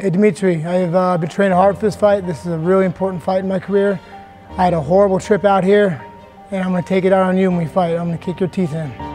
Hey Dimitri, I've uh, been training hard for this fight. This is a really important fight in my career. I had a horrible trip out here, and I'm gonna take it out on you when we fight. I'm gonna kick your teeth in.